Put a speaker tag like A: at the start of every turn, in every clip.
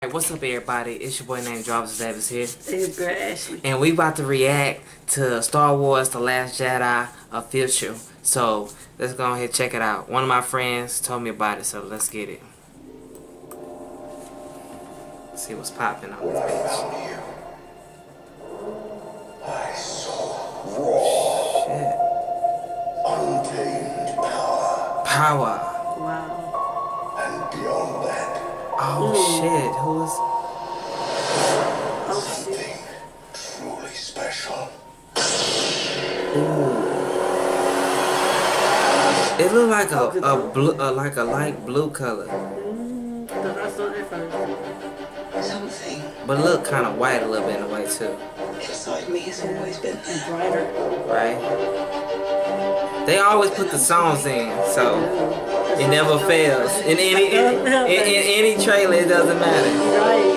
A: Hey, what's up everybody? It's your boy named Jarvis Davis here.
B: It's girl Ashley.
A: And we about to react to Star Wars The Last Jedi official. So let's go ahead and check it out. One of my friends told me about it, so let's get it. Let's see what's popping on this page.
C: I saw raw,
A: Shit.
C: untamed power,
A: Power.
B: Wow.
C: and beyond that,
A: Oh shit. Who is
B: Oh shit.
C: something truly special.
A: it look like a, a blue uh, like a light blue color.
B: Mm, Cause I saw that first.
D: Something
A: But look kinda white a little bit in a way too.
D: inside me has always been there.
B: Brighter.
A: Right? They always put the songs in, so it never fails. In any in, in, in any trailer, it doesn't matter.
B: Right.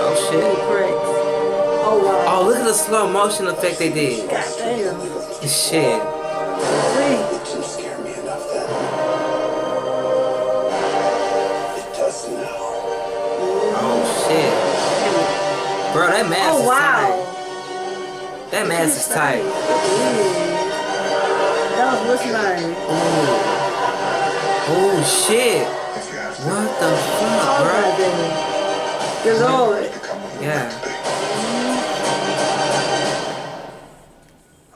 A: Oh shit!
B: Oh wow.
A: Oh look at the slow motion effect they did.
B: God damn.
A: Shit.
C: It didn't scare me enough then. It does now.
A: Oh shit. Bro, that mask
B: Oh
A: is
B: wow.
A: tight. That mask is tight.
B: That was what's name?
A: Oh shit.
C: If you have
A: What the fuck, bro?
B: god damn. Good lord.
C: become what
A: Yeah.
C: meant to be.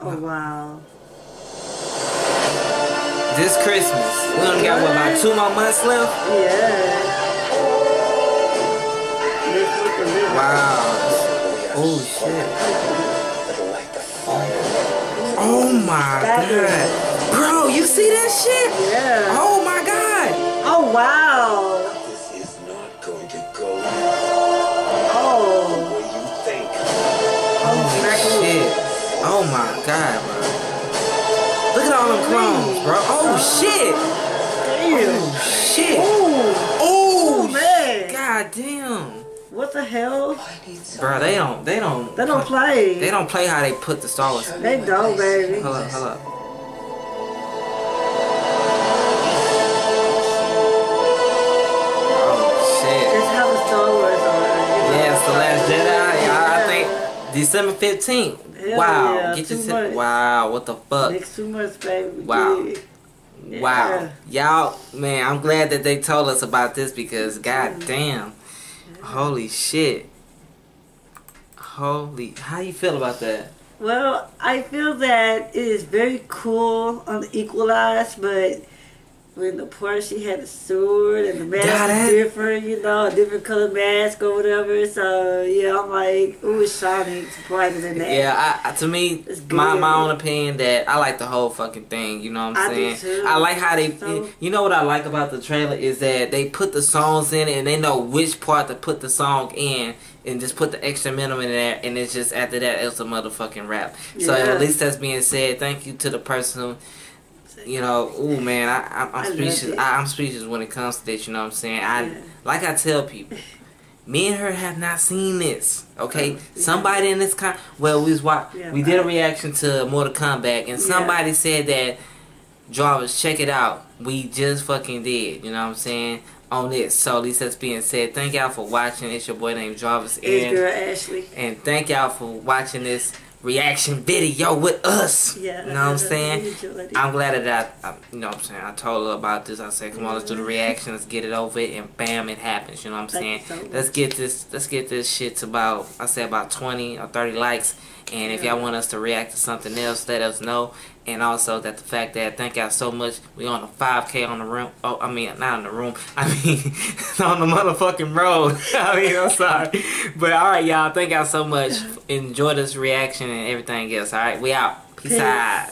B: Oh wow.
A: This Christmas, we only got what about two more months left?
B: Yeah. Let's look at this.
A: Wow. Oh shit.
C: It'll light the fire.
A: Oh my god. Bro, you see that shit?
B: Yeah.
A: Oh.
B: Oh wow.
C: This is not going to go oh. the
B: Oh.
C: way you think.
A: Oh, Holy shit. Oh my god, bro. Look at all them clones, bro. Oh shit.
B: Damn.
A: Oh shit.
B: Oh.
A: Oh
B: man.
A: God damn.
B: What the hell?
D: I.
A: Bro, they don't they don't
B: They don't play.
A: They don't play how they put the Star Wars.
B: They don't, baby.
A: Hold up, hold up. December fifteenth.
B: Hell
A: Wow,
B: yeah,
A: get your. Wow, what the fuck?
B: Next two months, baby.
A: Wow.
B: Yeah.
A: Wow, y'all, man, I'm glad that they told us about this because, mm-hmm. god damn, holy shit, holy, how you feel about that?
B: Well, I feel that it is very cool on the Equalized, but when the part she had the sword and the mask was different, you know, a different color mask or whatever. So yeah, I'm like, ooh, it's it's brighter than that.
A: Yeah, I, to me, my my own opinion that I like the whole fucking thing. You know what I'm
B: I do
A: saying?
B: too.
A: I like how they.
B: So-
A: You know what I like about the trailer is that they put the songs in it and they know which part to put the song in and just put the extra minimum in there and it's just after that it's a motherfucking rap. So at least that's being said. Thank you to the person who. You know, ooh man, I, I speechless. I, I'm speechless when it comes to this. You know what I'm saying? I
B: Yeah.
A: like I tell people, me and her have not seen this. Okay, oh,
B: Yeah.
A: somebody in this con well we was wa-
B: Yeah,
A: we did a reaction to Mortal Kombat and somebody said that Jarvis check it out. We just fucking did. You know what I'm saying? On this. So at least that's being said. Thank y'all for watching. It's your boy named Jarvis
B: It's
A: and
B: girl Ashley.
A: and thank y'all for watching this reaction video with us.
B: Yeah.
A: You know what I'm saying? I'm glad that I, I, you know what I'm saying, I told her about this. I said, come on, let's do the reaction, let's get it over it, and bam, it happens. You know what I'm saying?
B: So
A: let's get this, let's get this shit to about, I say about 20 or 30 likes. And if y'all want us to react to something else, let us know. And also that the fact that thank y'all so much. We on a 5K on the room. Oh, I mean not in the room. I mean on the motherfucking road. I mean I'm sorry, but all right, y'all. Thank y'all so much. Enjoy this reaction and everything else. All right, we out. Peace
B: Peace.
A: out.